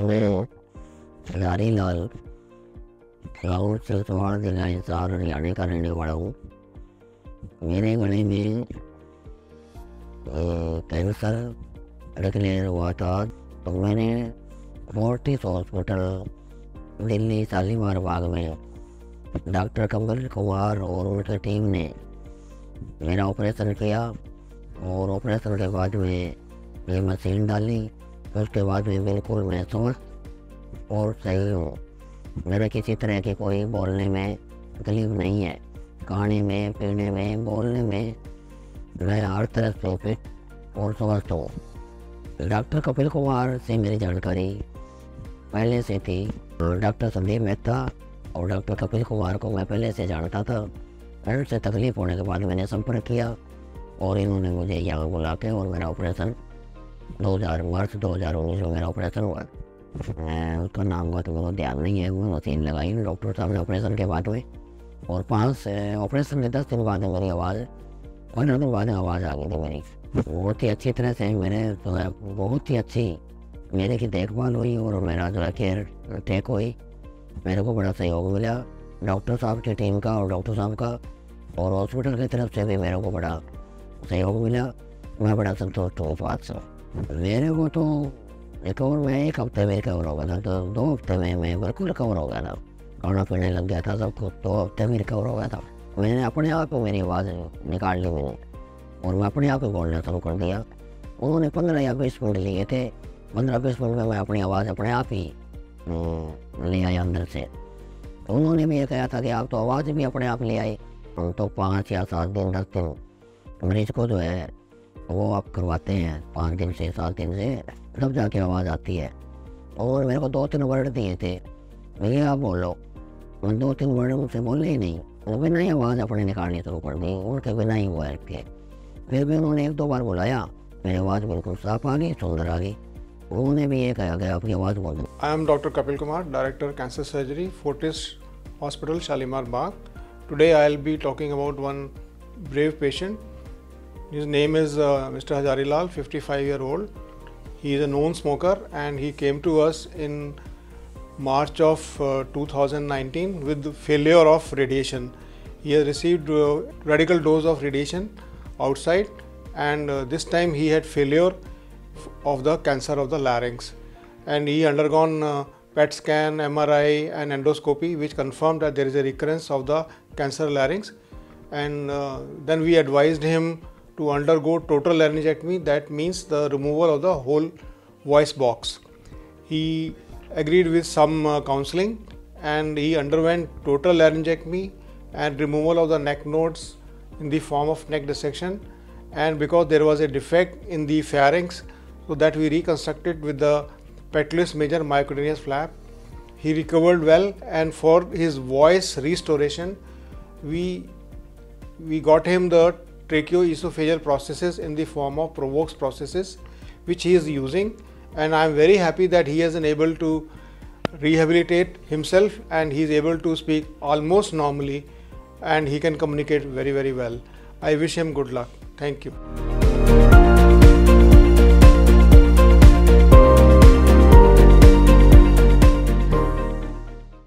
हरियाणा का रहने वाला हूँ मेरे कैंसर था तो मैंने हॉस्पिटल दिल्ली शालीमार बाग में डॉक्टर कमल कुमार और उनकी टीम ने मेरा ऑपरेशन किया और ऑपरेशन के बाद में ये मशीन डाली। उसके बाद में बिल्कुल मैं स्वस्थ और सही हूँ। मेरे किसी तरह की कोई बोलने में तकलीफ़ नहीं है। खाने में, पीने में, बोलने में मैं हर तरह से फिट और स्वस्थ हूँ। डॉक्टर कपिल कुमार से मेरी जानकारी पहले से थी। डॉक्टर संदीप मेहता और डॉक्टर कपिल कुमार को मैं पहले से जानता था। पेट से तकलीफ़ होने के बाद मैंने संपर्क किया और इन्होंने मुझे यहाँ बुला के और मेरा ऑपरेशन 2000 मार्च 2019 में मेरा ऑपरेशन हुआ। मैं उसका नाम का तो मेरे ध्यान नहीं है, वो मशीन लगाई डॉक्टर साहब ने ऑपरेशन के बाद में। और पाँच ऑपरेशन के दस दिन बाद मेरी आवाज़, पंद्रह दिन बाद आवाज़ आ गई थी मेरी। बहुत ही अच्छी तरह से मेरे जो है, बहुत ही अच्छी मेरे की देखभाल हुई और मेरा जो है केयर टेक हुई। मेरे को बड़ा सहयोग मिला डॉक्टर साहब की टीम का और डॉक्टर साहब का। और हॉस्पिटल की तरफ़ से भी मेरे को बड़ा सहयोग मिला। मैं बड़ा संतुष्ट हूँ बात से। मेरे को तो रिकवर मैं एक हफ़्ते में रिकवर हो गया था तो दो हफ़्ते में मैं बिल्कुल रिकवर हो गया था खाना पीने लग गया था सब कुछ दो हफ़्ते में रिकवर हो गया था मैंने अपने आप को मेरी आवाज़ निकाल ली मैंने और मैं अपने आप ही बोलना शुरू कर दिया उन्होंने पंद्रह या बीस मिनट लिए थे पंद्रह बीस मिनट में मैं अपनी आवाज़ अपने आप ही ले आया अंदर से तो उन्होंने भी ये कहा था कि आप तो आवाज़ भी अपने आप ले आए तो पाँच या सात दिन दस दिन मरीज़ को जो है। वो आप करवाते हैं पाँच दिन से सात दिन से, तब जाके आवाज़ आती है। और मेरे को दो तीन वर्ड दिए थे। भैया, आप बोलो। मैं दो तीन वर्ड उनसे बोले ही नहीं। वो बिना ही आवाज़ अपने निकालनी शुरू कर दी उनके बिना ही वो के फिर भी उन्होंने एक दो बार बुलाया। मेरी आवाज़ बिल्कुल साफ़ आ गई, सुंदर आ गई। उन्होंने भी ये कहा कि आपकी आवाज़ बोल दो M doctor Kapil Kumar director cancer surgery Fortis hospital Shalimar Bagh Bagh. I I'll be talking about one brave patient. His name is uh, Mr. Hazari Lal, 55 year old. He is a known smoker and he came to us in March of uh, 2019 with failure of radiation. He has received uh, radical dose of radiation outside and uh, this time he had failure of the cancer of the larynx and he undergone uh, PET scan, MRI and endoscopy which confirmed that there is a recurrence of the cancer larynx and uh, then we advised him to undergo total laryngectomy that means the removal of the whole voice box. He agreed with some uh, counseling and he underwent total laryngectomy and removal of the neck nodes in the form of neck dissection and because there was a defect in the pharynx so that we reconstructed with the petless major myocutaneous flap he recovered well and for his voice restoration we we got him the tracheoesophageal processes in the form of Provox processes which he is using and I am very happy that he has been able to rehabilitate himself and he is able to speak almost normally and he can communicate very very well. I wish him good luck. Thank you.